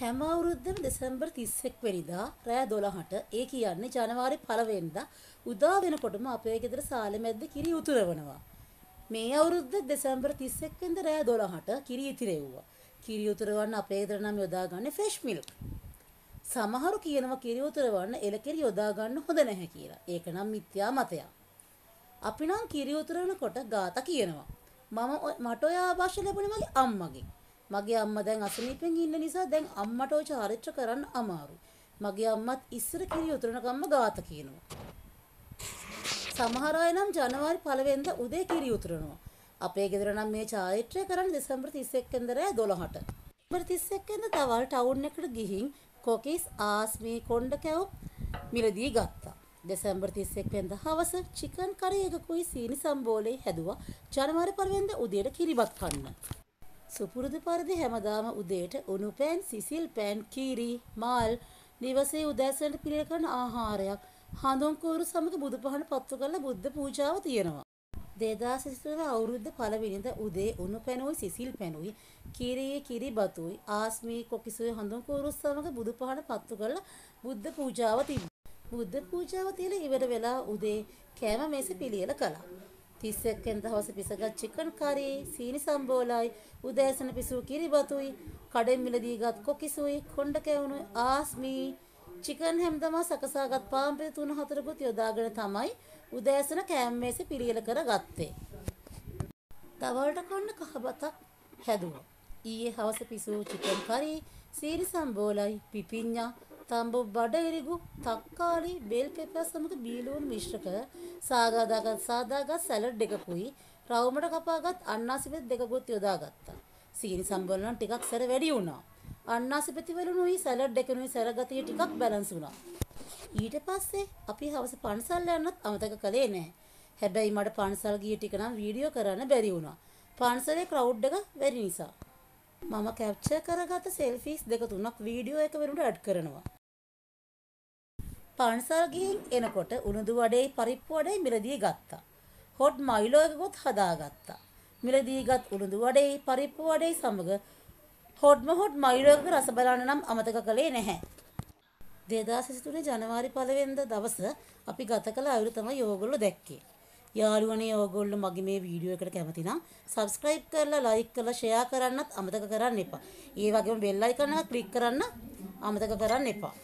හැම අවුරුද්දම දෙසැම්බර් 31 වෙනිදා රෑ 12ට ඒ කියන්නේ ජනවාරි 1 වෙනිදා උදා වෙනකොටම අපේ ගෙදර සාලේ මැද්ද කිරි උතුරවනවා. මේ අවුරුද්ද දෙසැම්බර් 31 වෙනිදා රෑ 12ට කිරි ඉතිරෙව්වා. කිරි උතුරවන්න අපේ ගෙදර නම් යොදාගන්නේ ෆ්‍රෙෂ් මිල්ක්. සමහරු කියනවා කිරි උතුරවන්න එලකිරි යොදා ගන්න හොඳ නැහැ කියලා. ඒක නම් මිත්‍යා මතයක්. අපි නම් කිරි උතුරනකොට ગાත කියනවා. මම මට ඔය ආభాෂ ලැබුණේ මගේ අම්මගෙන්. මගේ අම්මා දැන් අසනීපෙන් ඉන්න නිසා දැන් අම්මට ওই චාරිත්‍ර කරන්න අමාරුයි. මගේ අම්මත් ඉස්සර කිරි උතුරනකම්ම ગાත කියනවා. සමහර අය නම් ජනවාරි 1 වෙනිදා උදේ කිරි උතුරනවා. අපේ ගෙදර නම් මේ චාරිත්‍රය කරන්නේ දෙසැම්බර් 31 වෙනිදා රෑ 12ට. දෙසැම්බර් 31 වෙනිදා දවල් ටවුන් එකට ගිහින් කොකිස් ආස්මී කොණ්ඩ කැවුම් මිලදී ගත්තා. දෙසැම්බර් 31 වෙනිදා හවස චිකන් කරේ එකකුයි සීනි සම්බෝලේ හැදුවා. ජනවාරි 1 වෙනිදා උදේට කිරිබත් කන්න. සුපුරුදු පරිදි හැමදාම උදේට උණු පෑන්, සිසිල් පෑන්, කීරි, මාල්, නිවසේ උදෑසනට පිළියෙල කරන ආහාරයක් හඳුන් කూరు සමග බුදුපහන පත්තු කරලා බුද්ධ පූජාව තියෙනවා. 2023 අවුරුද්ද පළවෙනිදා උදේ උණු පැනුයි සිසිල් පැනුයි කිරියේ කිරි බතුයි ආස්මී කොකිසුයි හඳුන් කూరు සමග බුදුපහන පත්තු කරලා බුද්ධ පූජාව තිබ්බා. බුද්ධ පූජාව තියලා ඉවර වෙලා උදේ කෑම මේස පිළියෙල කළා. 31 වෙනිදා හවස පිසගත් චිකන් කරි, සීනි සම්බෝලයි, උදෑසන පිසූ කිරිබතුයි, කඩෙන් මිලදීගත් කොකිසුයි, කොණ්ඩ කැවුණු ආස්මී, චිකන් හැමදම සකසාගත් පාම්පෙ තුන හතරකුත් යොදාගෙන තමයි උදෑසන කෑම මේසෙ පිළියෙල කරගත්තේ. දවල්ට කන්න කහබතක් හැදුවා. ඊයේ හවස පිසූ චිකන් කරි, සීනි සම්බෝලයි, පිපිඤ්ඤා තම්බු බඩ ඉරිගු තක්කාලි බෙල් පෙපර් සමග බීලුණු මිශ්‍ර කර සාගාදාගත් සාදාගත් සැලඩ් එකකුයි රවුමට කපාගත් අන්නාසිපෙත් දෙකකුත් යොදාගත්තා. සීනි සම්බෝල නම් ටිකක් සැර වැඩි වුණා. අන්නාසිපෙති වලුණුයි සැලඩ් එකනුයි සැර ගතිය ටිකක් බැලන්ස් වුණා. ඊට පස්සේ අපි හවස පන්සල් යන්නත් අමතක කළේ නැහැ. හැබැයි මට පන්සල් ගිය ටික නම් වීඩියෝ කරන්න බැරි වුණා. පන්සලේ ක්‍රවුඩ් එක වැඩි නිසා. මම කැප්චර් කරගත සෙල්ෆීස් දෙක තුනක් වීඩියෝ එක වෙනුවට ඇඩ් කරනවා. පන්සල් ගිහින් එනකොට උණුදු වඩේ පරිප්පු වඩේ මිලදී ගත්තා. හොට් මයිලෝ එකකුත් හදාගත්තා. මිලදී ගත් උණුදු වඩේ පරිප්පු වඩේ සමග හොට්ම හොට් මයිලෝ එකක රස බලන්න නම් අමතක කළේ නැහැ. 2023 ජනවාරි 1 වෙනිදා දවස අපි ගත කළ අයුරු තමයි ඕගොල්ලෝ දැක්කේ. යාළුවනේ ඕගොල්ලෝ මගේ මේ වීඩියෝ එකට කැමති නම් subscribe කරලා like කරලා share කරන්නත් අමතක කරන්න එපා. ඒ වගේම bell icon එක click කරන්න අමතක කරන්න එපා.